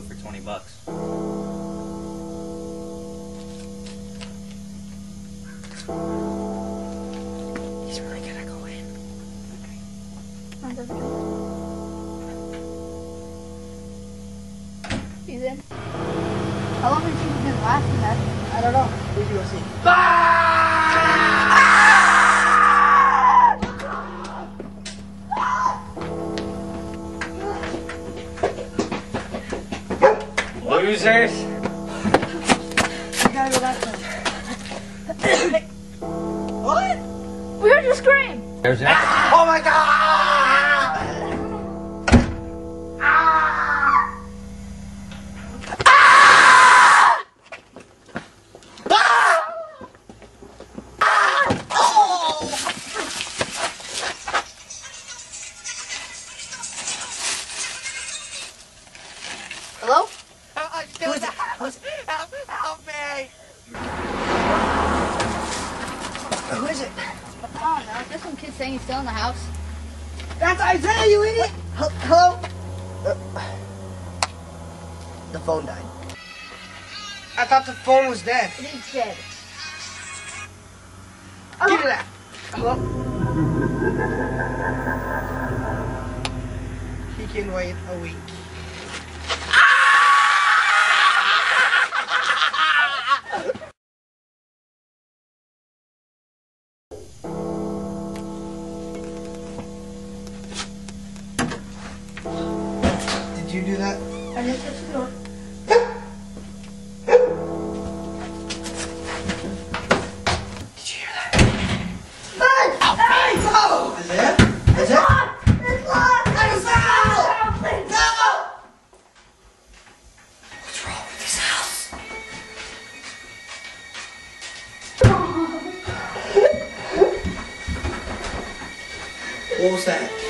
do it for 20 bucks. He's really gonna go in. He's in. How long has he been laughing at? I don't know. We can go see. Losers! Go what? We heard you scream! There's that. Oh my god! Saying he's still in the house. That's Isaiah, you idiot! Hel- Hello? Uh, the phone died. I thought the phone was dead. It is dead. Give me that. Hello? He can wait a week. You do that? I didn't touch the door. Did you hear that? Hey! Oh, hey! No! Is it? Is it? It's locked! It's locked! Please! No! What's wrong with this house? What was that?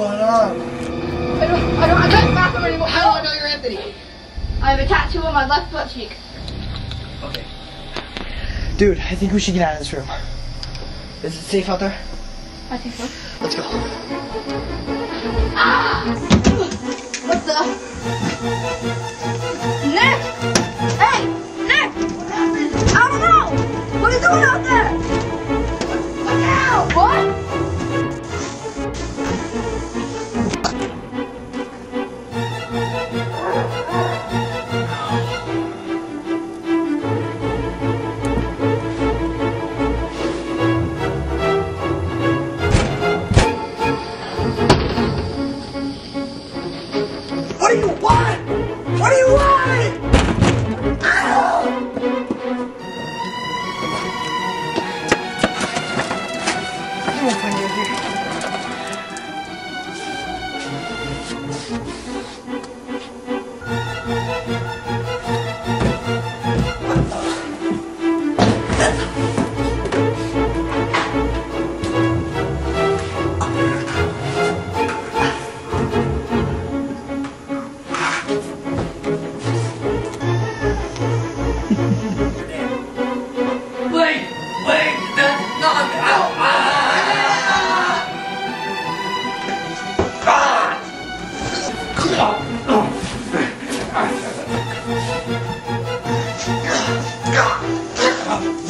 going on? I don't, I don't, I don't bathroom anymore. How do I know you're Anthony? I have a tattoo on my left butt cheek. Okay. Dude, I think we should get out of this room. Is it safe out there? I think so. Let's go. Ah! What the? Nick! Hey! Nick! What happened? I don't know! What are you doing out there? 하지 못한 게 There